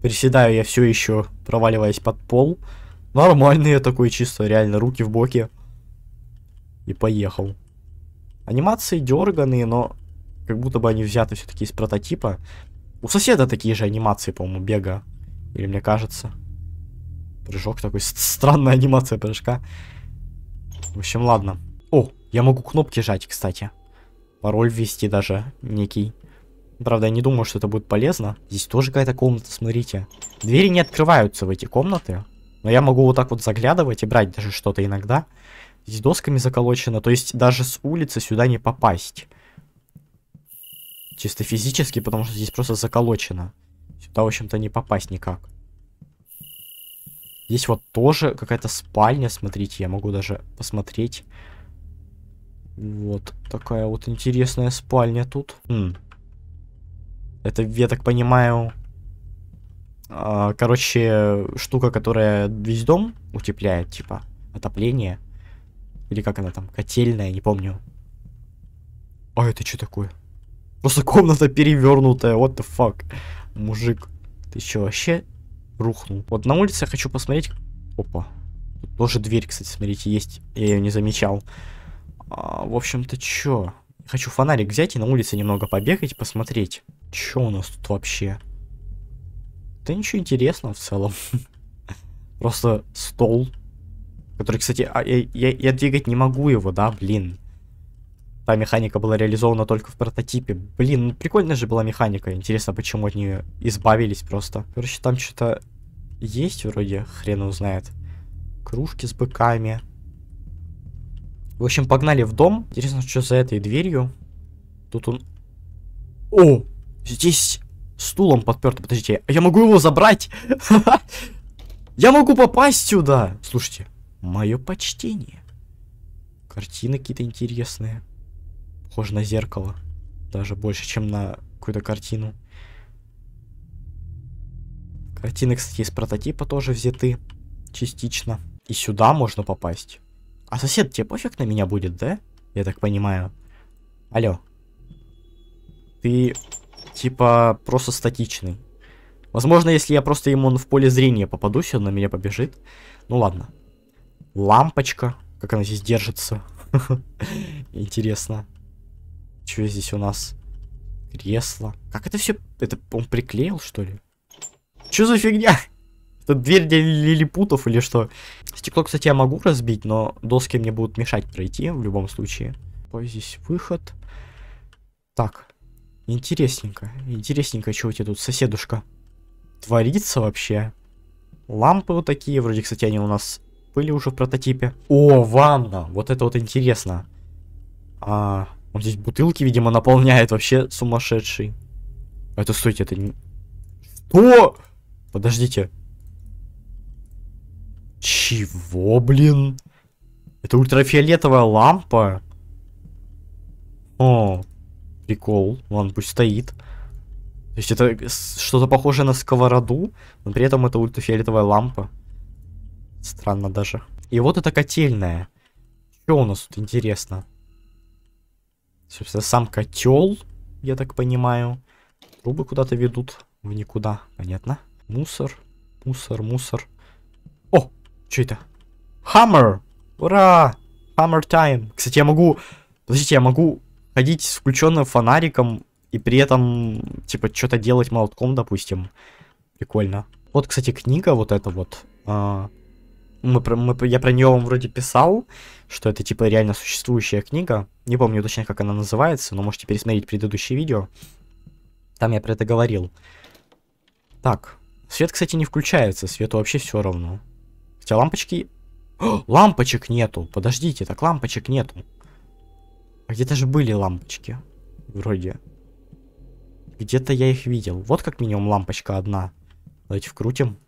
Приседаю я все еще, проваливаясь под пол. Нормальный я такой чисто, реально, руки в боки. И поехал. Анимации дерганые, но как будто бы они взяты все-таки из прототипа. У соседа такие же анимации, по-моему, бега. Или мне кажется. Прыжок такой, странная анимация прыжка. В общем, ладно. О, я могу кнопки жать, кстати. Пароль ввести даже некий. Правда, я не думаю, что это будет полезно. Здесь тоже какая-то комната, смотрите. Двери не открываются в эти комнаты. Но я могу вот так вот заглядывать и брать даже что-то иногда. Здесь досками заколочено, то есть даже с улицы сюда не попасть. Чисто физически, потому что здесь просто заколочено. Сюда, в общем-то, не попасть никак. Здесь вот тоже какая-то спальня, смотрите, я могу даже посмотреть. Вот такая вот интересная спальня тут. М. Это, я так понимаю, а, короче, штука, которая весь дом утепляет, типа, отопление. Или как она там, котельная, не помню. А это что такое? Просто комната перевернутая, what the fuck. Мужик, ты что, вообще рухнул. Вот на улице я хочу посмотреть... Опа. Тут тоже дверь, кстати, смотрите, есть. Я ее не замечал. А, в общем-то, чё? Хочу фонарик взять и на улице немного побегать, посмотреть. Чё у нас тут вообще? Да ничего интересного в целом. Просто стол. Который, кстати, а, я, я, я двигать не могу его, да, блин. Та механика была реализована только в прототипе. Блин, ну прикольная же была механика. Интересно, почему от нее избавились просто. Короче, там что-то есть вроде, хрен узнает. Кружки с быками. В общем, погнали в дом. Интересно, что за этой дверью. Тут он... О! Здесь стулом подперто. Подождите, я могу его забрать? Я могу попасть сюда! Слушайте, мое почтение. Картины какие-то интересные. Похоже на зеркало. Даже больше, чем на какую-то картину. Картины, кстати, из прототипа тоже взяты. Частично. И сюда можно попасть. А сосед, тебе пофиг на меня будет, да? Я так понимаю. Алло. Ты, типа, просто статичный. Возможно, если я просто ему в поле зрения попадусь, он на меня побежит. Ну ладно. Лампочка. Как она здесь держится. Интересно. Что здесь у нас? Кресло. Как это все? Это он приклеил, что ли? Что за фигня? Это дверь для лилипутов или что? Стекло, кстати, я могу разбить, но доски мне будут мешать пройти в любом случае. Ой, здесь выход. Так. Интересненько. Интересненько, что у тебя тут, соседушка? Творится вообще? Лампы вот такие, вроде, кстати, они у нас были уже в прототипе. О, ванна! Вот это вот интересно. А, он здесь бутылки, видимо, наполняет вообще сумасшедший. Это, стойте, это не... Что? Подождите. Чего, блин? Это ультрафиолетовая лампа? О, прикол. Ладно, пусть стоит. То есть это что-то похожее на сковороду, но при этом это ультрафиолетовая лампа. Странно даже. И вот это котельная. Что у нас тут интересно? Собственно, сам котел, я так понимаю. Трубы куда-то ведут в никуда, понятно? Мусор, мусор, мусор. О, что это? Hammer! Ура! Hammer time! Кстати, я могу... Подождите, я могу ходить с включенным фонариком и при этом, типа, что-то делать молотком, допустим. Прикольно. Вот, кстати, книга вот эта вот. А, мы, мы, я про нее вам вроде писал, что это, типа, реально существующая книга. Не помню точно, как она называется, но можете пересмотреть предыдущее видео. Там я про это говорил. Так, свет, кстати, не включается, свету вообще все равно. Хотя лампочки... О, лампочек нету. Подождите, так лампочек нету. А где-то же были лампочки. Вроде. Где-то я их видел. Вот как минимум лампочка одна. Давайте вкрутим.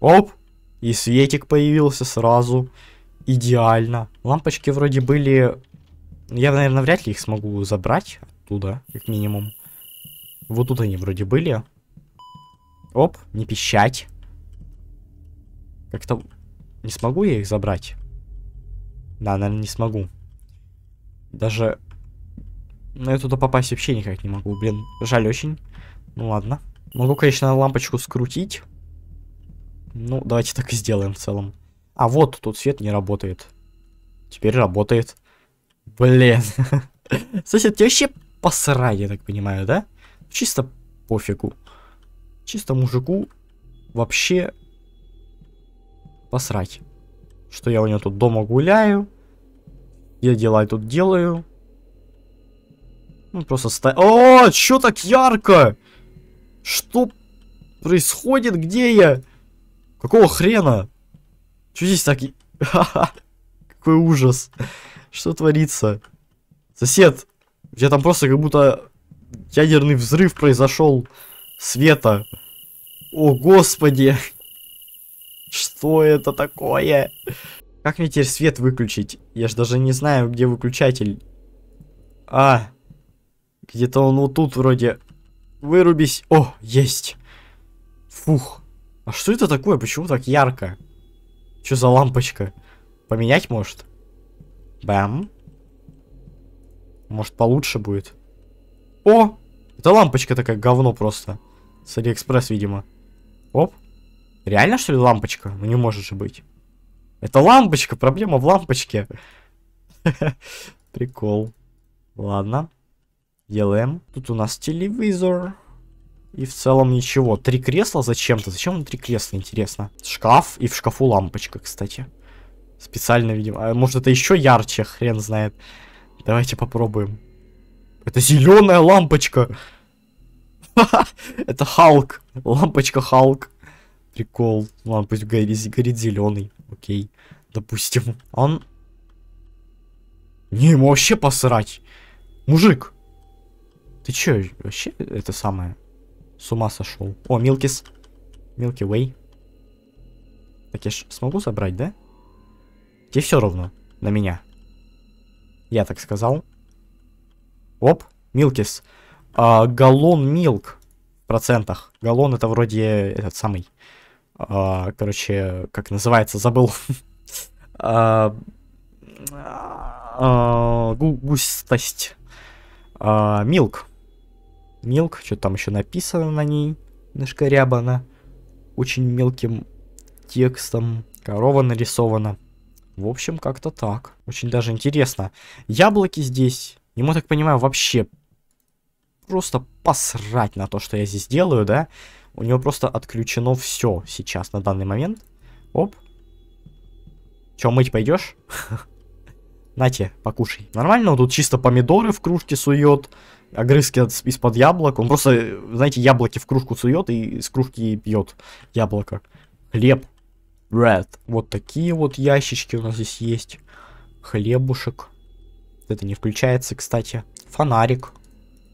Оп! И светик появился сразу. Идеально. Лампочки вроде были... Я, наверное, вряд ли их смогу забрать оттуда, как минимум. Вот тут они вроде были. Оп, не пищать. Как-то не смогу я их забрать? Да, наверное, не смогу. Даже на я туда попасть вообще никак не могу. Блин, жаль очень. Ну ладно. Могу, конечно, лампочку скрутить. Ну, давайте так и сделаем в целом. А вот тут свет не работает. Теперь работает. Блин. Сосед, тебе вообще посрать, я так понимаю, да? Чисто пофигу. Чисто мужику вообще посрать. Что я у него тут дома гуляю. Я дела тут делаю. Ну, просто ста... О, чё так ярко? Что происходит? Где я? Какого хрена? Чё здесь так... Какой ужас. Что творится? Сосед, у тебя там просто как будто ядерный взрыв произошел света. О, господи. Что это такое? Как мне теперь свет выключить? Я ж даже не знаю, где выключатель. А, где-то он вот тут вроде. Вырубись. О, есть. Фух. А что это такое? Почему так ярко? Что за лампочка? Поменять может? Бэм. Может получше будет? О! Это лампочка такая говно просто. С Алиэкспресс, видимо. Оп. Реально, что ли, лампочка? Ну не может же быть. Это лампочка, проблема в лампочке. Прикол. Ладно. Делаем. Тут у нас телевизор. И в целом ничего. Три кресла зачем-то. Зачем три кресла, интересно? Шкаф и в шкафу лампочка, кстати. Специально, видимо. А может это еще ярче, хрен знает. Давайте попробуем. Это зеленая лампочка. Это Халк. Лампочка Халк. Прикол. Ладно, пусть горит, горит зеленый. Окей. Допустим. Он... Не, ему вообще посрать. Мужик. Ты чё, вообще это самое? С ума сошел. О, Милкис. Милки Вей. Так я ж смогу забрать, да? Тебе все равно на меня. Я так сказал. Оп, Милкис. А, галлон милк в процентах. Галлон это вроде этот самый. А, короче, как называется, забыл. а, а, густость. А, милк. Милк, что там еще написано на ней, нашкарябано. Очень мелким текстом. Корова нарисована. В общем, как-то так. Очень даже интересно. Яблоки здесь, ему, так понимаю, вообще просто посрать на то, что я здесь делаю, да? У него просто отключено все сейчас, на данный момент. Оп. Че, мыть пойдешь? Нате, покушай. Нормально, он тут чисто помидоры в кружке сует, огрызки из-под яблок. Он просто, знаете, яблоки в кружку сует и из кружки пьет яблоко. Хлеб. Red. Вот такие вот ящички у нас здесь есть. Хлебушек. Это не включается, кстати. Фонарик.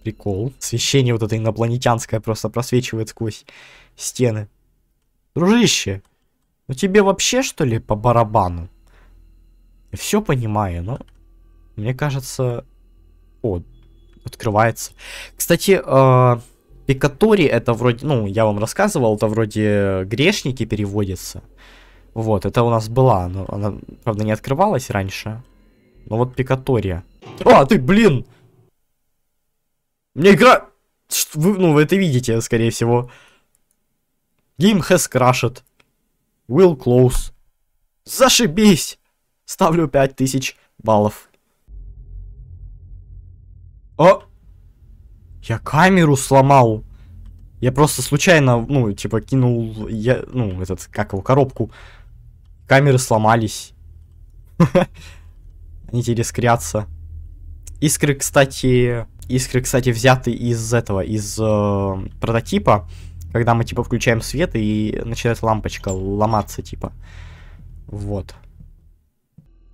Прикол. Освещение вот это инопланетянское просто просвечивает сквозь стены. Дружище, ну тебе вообще что ли по барабану? Все понимаю, но мне кажется... О, открывается. Кстати, э, Пикатори это вроде, ну, я вам рассказывал, это вроде грешники переводится. Вот, это у нас была, но она, правда, не открывалась раньше. Но вот Пикатория. А, ты, блин! Мне игра... Вы, ну, вы это видите, скорее всего. Game has crashed. Will close. Зашибись! Ставлю 5000 баллов. О! Я камеру сломал. Я просто случайно, ну, типа, кинул, я, ну, этот, как его, коробку. Камеры сломались. Они теперь искрятся. Искры, кстати, искры, кстати, взяты из этого, из э, прототипа, когда мы, типа, включаем свет и начинает лампочка ломаться, типа. Вот.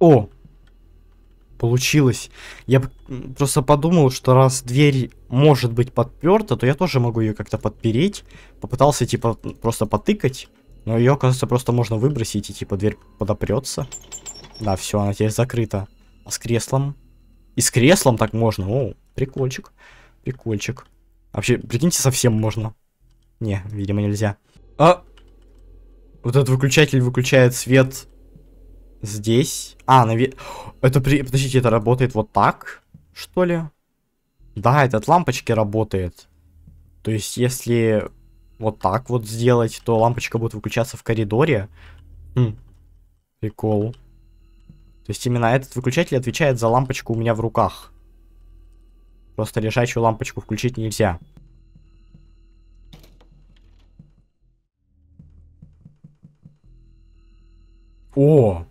О! Получилось. Я просто подумал, что раз дверь может быть подперта, то я тоже могу ее как-то подпереть. Попытался, типа, просто потыкать. Но ее, оказывается, просто можно выбросить, и, типа, дверь подопрется. Да, все, она теперь закрыта. А с креслом? И с креслом так можно. О, прикольчик. Прикольчик. Вообще, прикиньте, совсем можно. Не, видимо, нельзя. А! Вот этот выключатель выключает свет здесь. А, наве... Это при... Подождите, это работает вот так, что ли? Да, этот лампочки работает. То есть, если вот так вот сделать, то лампочка будет выключаться в коридоре. Хм. Прикол. То есть именно этот выключатель отвечает за лампочку у меня в руках. Просто лежачую лампочку включить нельзя. О!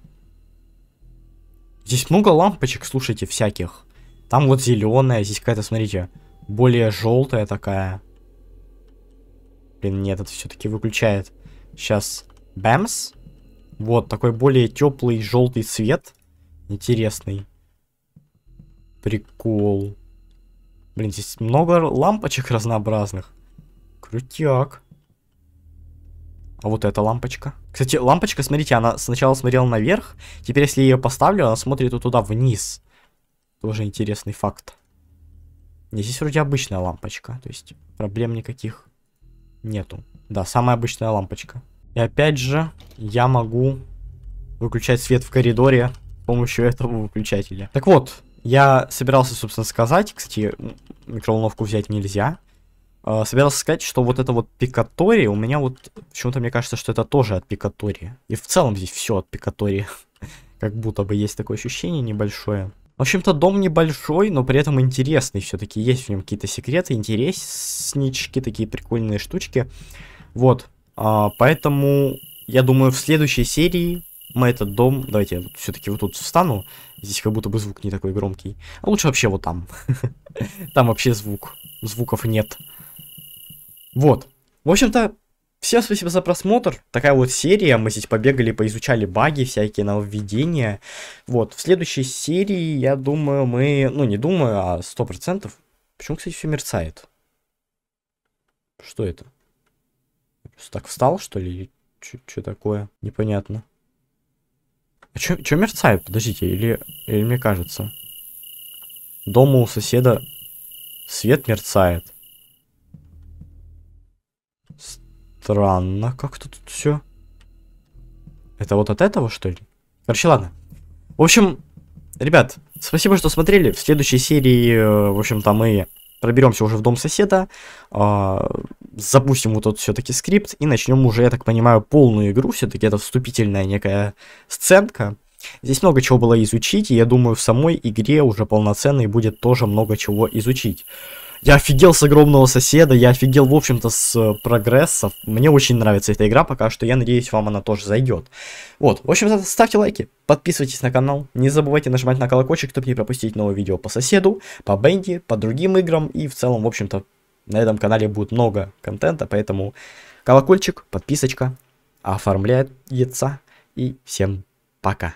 Здесь много лампочек, слушайте, всяких. Там вот зеленая, здесь какая-то, смотрите, более желтая такая. Блин, нет, это все-таки выключает. Сейчас. Бэмс. Вот, такой более теплый желтый цвет. Интересный. Прикол. Блин, здесь много лампочек разнообразных. Крутяк. А вот эта лампочка. Кстати, лампочка, смотрите, она сначала смотрела наверх. Теперь, если я ее поставлю, она смотрит вот туда вниз. Тоже интересный факт. Не, здесь вроде обычная лампочка. То есть проблем никаких нету. Да, самая обычная лампочка. И опять же, я могу выключать свет в коридоре с помощью этого выключателя. Так вот, я собирался, собственно, сказать, кстати, микроволновку взять нельзя. Uh, собирался сказать, что вот это вот пикатория, у меня вот, почему-то мне кажется, что это тоже от пикатории. И в целом здесь все от пикатории. как будто бы есть такое ощущение небольшое. В общем-то, дом небольшой, но при этом интересный все-таки. Есть в нем какие-то секреты, интереснички, такие прикольные штучки. Вот. Uh, поэтому, я думаю, в следующей серии мы этот дом... Давайте я все-таки вот тут встану. Здесь как будто бы звук не такой громкий. А лучше вообще вот там. там вообще звук. Звуков нет. Вот. В общем-то, Всем спасибо за просмотр. Такая вот серия. Мы здесь побегали, поизучали баги, всякие нововведения. Вот, в следующей серии, я думаю, мы... Ну, не думаю, а сто процентов. Почему, кстати, все мерцает? Что это? Так встал, что ли? Что такое? Непонятно. А что мерцает? Подождите, или, или мне кажется? Дома у соседа свет мерцает. Странно как-то тут все. Это вот от этого, что ли? Короче, ладно. В общем, ребят, спасибо, что смотрели. В следующей серии, э, в общем-то, мы проберемся уже в дом соседа, э, запустим вот тот все-таки скрипт и начнем уже, я так понимаю, полную игру. Все-таки это вступительная некая сценка. Здесь много чего было изучить, и я думаю, в самой игре уже полноценной будет тоже много чего изучить. Я офигел с огромного соседа, я офигел, в общем-то, с э, прогрессов. Мне очень нравится эта игра пока что, я надеюсь, вам она тоже зайдет. Вот, в общем-то, ставьте лайки, подписывайтесь на канал, не забывайте нажимать на колокольчик, чтобы не пропустить новые видео по соседу, по Бенди, по другим играм, и в целом, в общем-то, на этом канале будет много контента, поэтому колокольчик, подписочка оформляется, и всем пока.